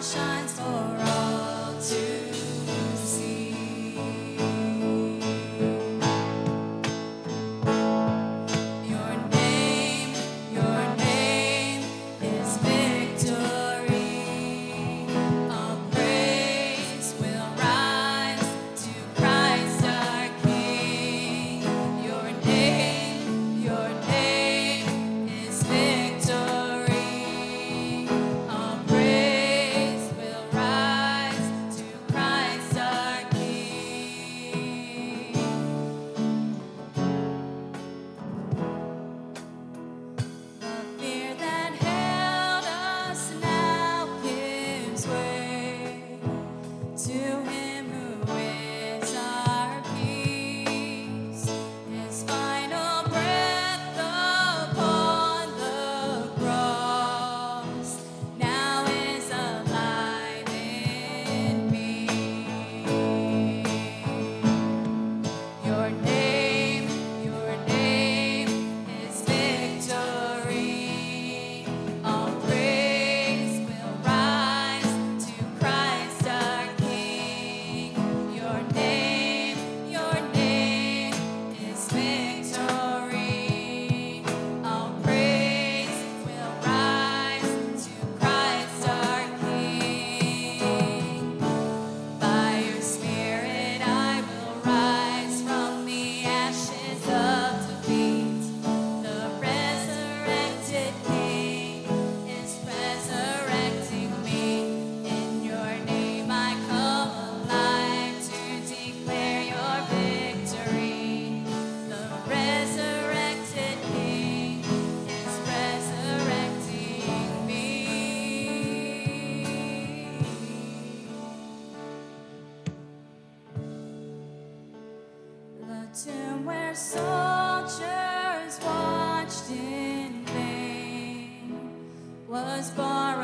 Sáng tomb where soldiers watched in vain was born